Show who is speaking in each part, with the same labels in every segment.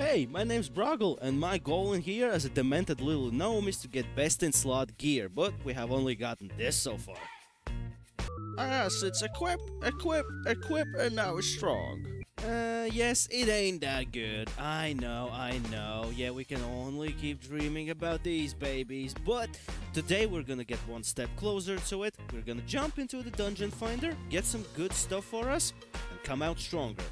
Speaker 1: Hey, my name's Broggle, and my goal in here as a demented little gnome is to get best in slot gear, but we have only gotten this so far. Ah, yes, it's equip, equip, equip, and now it's strong. Uh, yes, it ain't that good. I know, I know. Yeah, we can only keep dreaming about these babies, but today we're gonna get one step closer to it. We're gonna jump into the dungeon finder, get some good stuff for us, and come out stronger.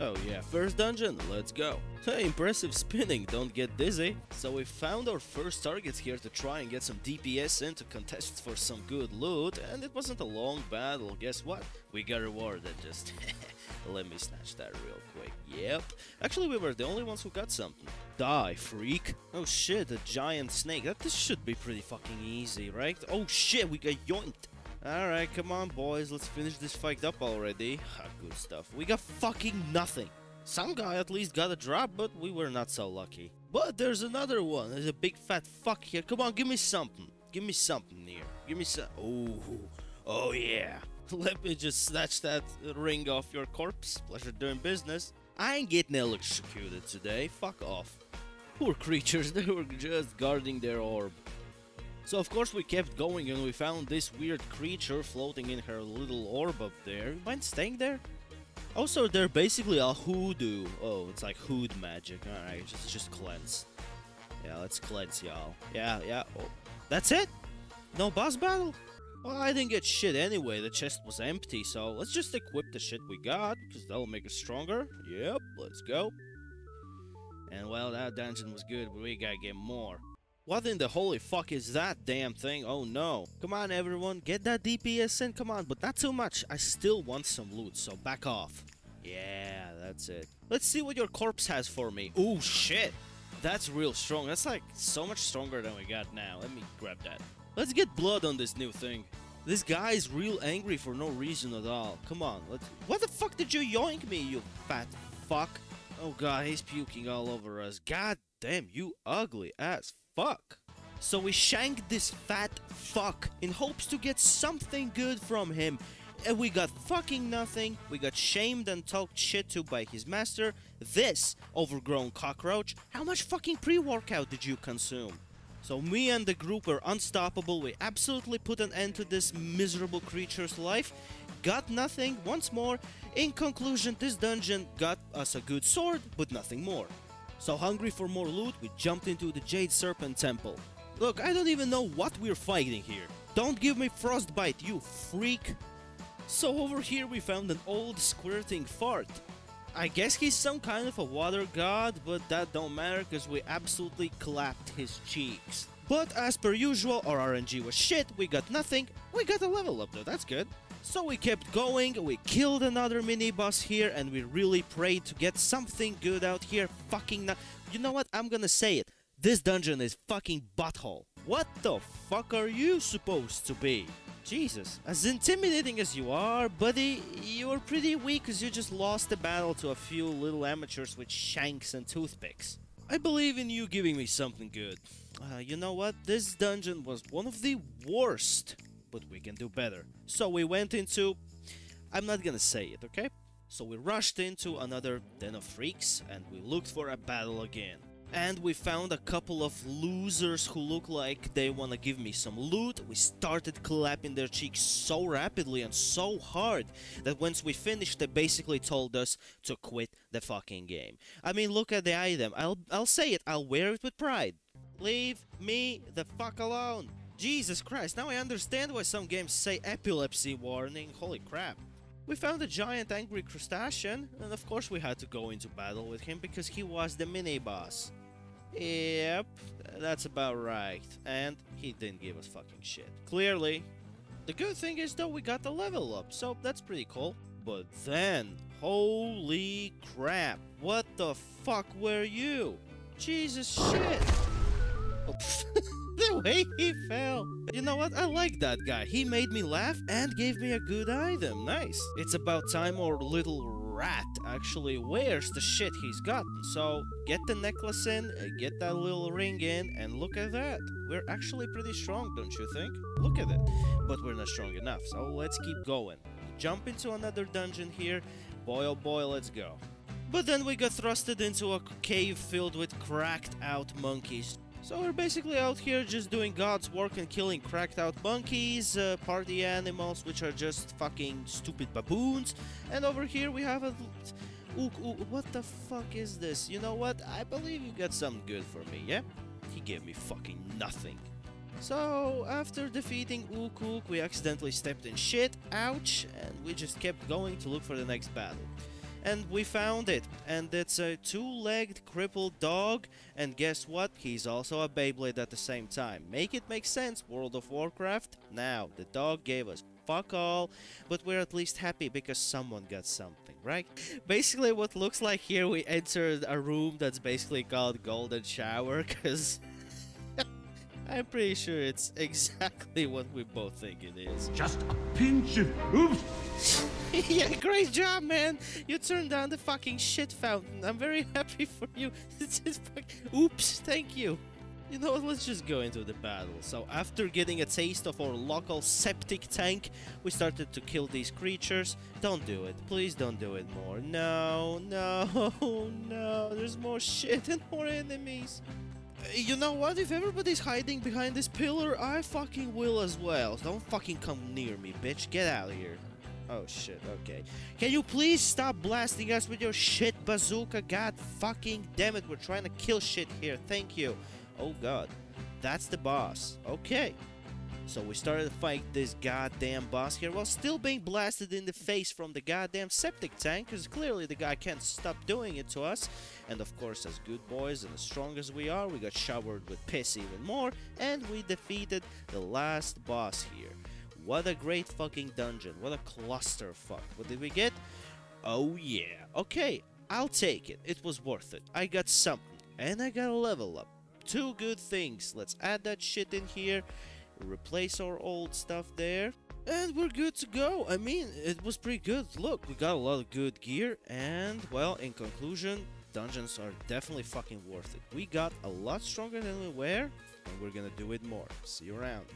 Speaker 1: Oh yeah, first dungeon, let's go. Hey, impressive spinning, don't get dizzy. So we found our first targets here to try and get some DPS in to contest for some good loot, and it wasn't a long battle, guess what? We got rewarded, just let me snatch that real quick. Yep, actually we were the only ones who got something. Die, freak. Oh shit, a giant snake, that this should be pretty fucking easy, right? Oh shit, we got yoinked. Alright, come on boys, let's finish this fight up already. Ah, good stuff. We got fucking nothing. Some guy at least got a drop, but we were not so lucky. But there's another one. There's a big fat fuck here. Come on, give me something. Give me something here. Give me some. Oh, oh yeah. Let me just snatch that ring off your corpse. Pleasure doing business. I ain't getting electrocuted today. Fuck off. Poor creatures, they were just guarding their orb. So of course we kept going and we found this weird creature floating in her little orb up there. Mind staying there? Also, they're basically a hoodoo. Oh, it's like hood magic. Alright, just, just cleanse. Yeah, let's cleanse y'all. Yeah, yeah. Oh, that's it? No boss battle? Well, I didn't get shit anyway. The chest was empty, so let's just equip the shit we got, because that'll make us stronger. Yep, let's go. And well, that dungeon was good, but we gotta get more. What in the holy fuck is that damn thing? Oh no. Come on everyone, get that DPS in, come on, but not too much. I still want some loot, so back off. Yeah, that's it. Let's see what your corpse has for me. Oh shit. That's real strong. That's like so much stronger than we got now. Let me grab that. Let's get blood on this new thing. This guy is real angry for no reason at all. Come on, let's... What the fuck did you yoink me, you fat fuck? Oh god, he's puking all over us. God damn, you ugly ass fuck. So we shanked this fat fuck in hopes to get something good from him. And we got fucking nothing. We got shamed and talked shit to by his master. This overgrown cockroach. How much fucking pre-workout did you consume? So me and the group were unstoppable. We absolutely put an end to this miserable creature's life. Got nothing once more. In conclusion, this dungeon got us a good sword, but nothing more. So hungry for more loot, we jumped into the Jade Serpent Temple. Look, I don't even know what we're fighting here. Don't give me frostbite, you freak! So over here we found an old squirting fart. I guess he's some kind of a water god, but that don't matter cause we absolutely clapped his cheeks. But as per usual, our RNG was shit, we got nothing, we got a level up though, that's good. So we kept going, we killed another mini boss here, and we really prayed to get something good out here. Fucking. You know what? I'm gonna say it. This dungeon is fucking butthole. What the fuck are you supposed to be? Jesus, as intimidating as you are, buddy, you're pretty weak because you just lost the battle to a few little amateurs with shanks and toothpicks. I believe in you giving me something good. Uh, you know what? This dungeon was one of the worst but we can do better. So we went into... I'm not gonna say it, okay? So we rushed into another Den of Freaks and we looked for a battle again. And we found a couple of losers who look like they wanna give me some loot. We started clapping their cheeks so rapidly and so hard that once we finished they basically told us to quit the fucking game. I mean look at the item, I'll, I'll say it, I'll wear it with pride. Leave me the fuck alone. Jesus Christ, now I understand why some games say epilepsy warning, holy crap. We found a giant angry crustacean, and of course we had to go into battle with him because he was the mini-boss. Yep, that's about right. And he didn't give us fucking shit. Clearly. The good thing is though we got the level up, so that's pretty cool. But then, holy crap, what the fuck were you? Jesus shit. Oh, the way he fell. You know what? I like that guy. He made me laugh and gave me a good item. Nice. It's about time our little rat actually wears the shit he's gotten. So get the necklace in, uh, get that little ring in, and look at that. We're actually pretty strong, don't you think? Look at it. But we're not strong enough, so let's keep going. Jump into another dungeon here. Boy oh boy, let's go. But then we got thrusted into a cave filled with cracked out monkeys. So we're basically out here just doing God's work and killing cracked out monkeys, uh, party animals, which are just fucking stupid baboons. And over here we have a... Ook, ook, what the fuck is this? You know what? I believe you got something good for me, yeah? He gave me fucking nothing. So, after defeating Ook, we accidentally stepped in shit, ouch, and we just kept going to look for the next battle. And we found it, and it's a two-legged crippled dog, and guess what? He's also a Beyblade at the same time. Make it make sense, World of Warcraft? Now, the dog gave us fuck all, but we're at least happy because someone got something, right? Basically, what looks like here, we entered a room that's basically called Golden Shower, because... I'm pretty sure it's exactly what we both think it is.
Speaker 2: Just a pinch of oops.
Speaker 1: yeah, great job, man! You turned down the fucking shit fountain. I'm very happy for you. It's just Oops, thank you. You know what, let's just go into the battle. So after getting a taste of our local septic tank, we started to kill these creatures. Don't do it. Please don't do it more. No, no, no. There's more shit and more enemies. Uh, You know what? If everybody's hiding behind this pillar, I fucking will as well. Don't fucking come near me, bitch. Get out of here. Oh shit, okay. Can you please stop blasting us with your shit bazooka? God fucking damn it, we're trying to kill shit here. Thank you. Oh god. That's the boss. Okay. So we started to fight this goddamn boss here while still being blasted in the face from the goddamn septic tank because clearly the guy can't stop doing it to us. And of course, as good boys and as strong as we are, we got showered with piss even more and we defeated the last boss here. What a great fucking dungeon. What a clusterfuck. What did we get? Oh yeah. Okay, I'll take it. It was worth it. I got something. And I got a level up. Two good things. Let's add that shit in here. Replace our old stuff there. And we're good to go. I mean, it was pretty good. Look, we got a lot of good gear. And, well, in conclusion, dungeons are definitely fucking worth it. We got a lot stronger than we were. And we're gonna do it more. See you around.